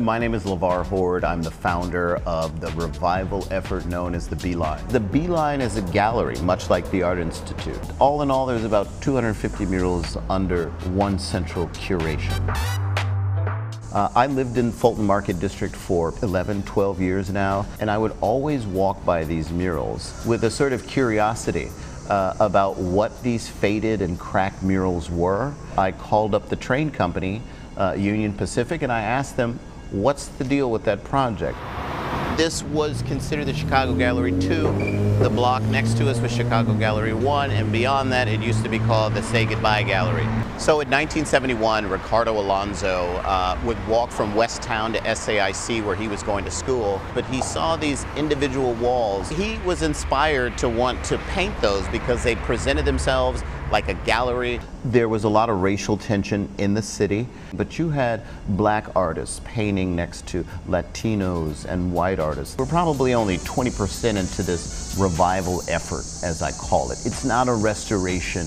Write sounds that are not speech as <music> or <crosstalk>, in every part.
My name is LeVar Horde. I'm the founder of the revival effort known as the Beeline. The Beeline is a gallery, much like the Art Institute. All in all, there's about 250 murals under one central curation. Uh, I lived in Fulton Market District for 11, 12 years now, and I would always walk by these murals with a sort of curiosity uh, about what these faded and cracked murals were. I called up the train company, uh, Union Pacific, and I asked them, what's the deal with that project? This was considered the Chicago Gallery 2. The block next to us was Chicago Gallery 1, and beyond that, it used to be called the Say Goodbye Gallery. So in 1971, Ricardo Alonso uh, would walk from West Town to SAIC where he was going to school, but he saw these individual walls. He was inspired to want to paint those because they presented themselves like a gallery. There was a lot of racial tension in the city, but you had black artists painting next to Latinos and white artists. We're probably only 20% into this revival effort, as I call it. It's not a restoration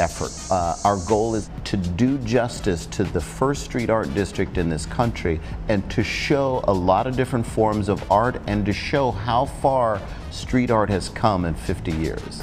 effort. Uh, our goal is to do justice to the first street art district in this country and to show a lot of different forms of art and to show how far street art has come in 50 years.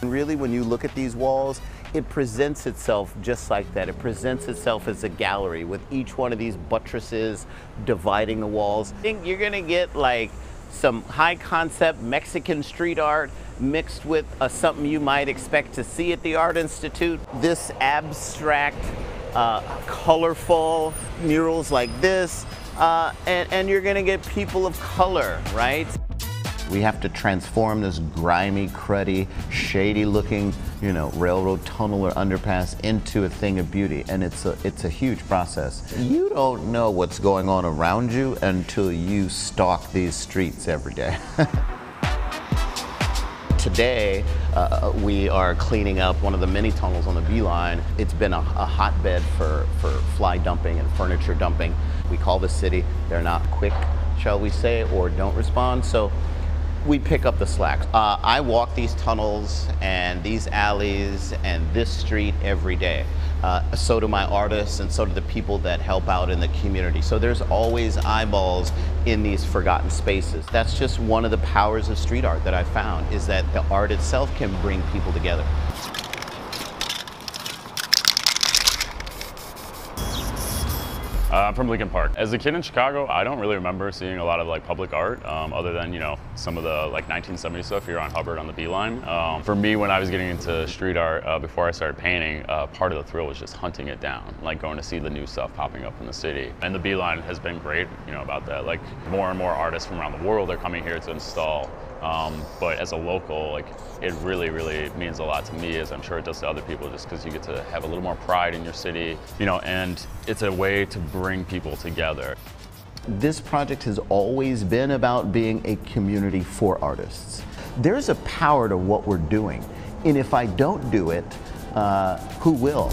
And really, when you look at these walls, it presents itself just like that. It presents itself as a gallery with each one of these buttresses dividing the walls. I think you're gonna get like some high concept Mexican street art mixed with uh, something you might expect to see at the Art Institute. This abstract, uh, colorful murals like this, uh, and, and you're gonna get people of color, right? We have to transform this grimy, cruddy, shady looking, you know, railroad tunnel or underpass into a thing of beauty. And it's a, it's a huge process. You don't know what's going on around you until you stalk these streets every day. <laughs> Today, uh, we are cleaning up one of the many tunnels on the Beeline. It's been a, a hotbed for, for fly dumping and furniture dumping. We call the city, they're not quick, shall we say, or don't respond. So we pick up the slack. Uh, I walk these tunnels and these alleys and this street every day. Uh, so do my artists and so do the people that help out in the community. So there's always eyeballs in these forgotten spaces. That's just one of the powers of street art that I found is that the art itself can bring people together. Uh, I'm from Lincoln Park. As a kid in Chicago, I don't really remember seeing a lot of like public art um, other than, you know, some of the like 1970s stuff here on Hubbard on the Beeline. Um, for me, when I was getting into street art, uh, before I started painting, uh, part of the thrill was just hunting it down, like going to see the new stuff popping up in the city. And the Beeline has been great, you know, about that. Like more and more artists from around the world are coming here to install um, but as a local, like it really, really means a lot to me, as I'm sure it does to other people, just because you get to have a little more pride in your city, you know, and it's a way to bring people together. This project has always been about being a community for artists. There's a power to what we're doing, and if I don't do it, uh, who will?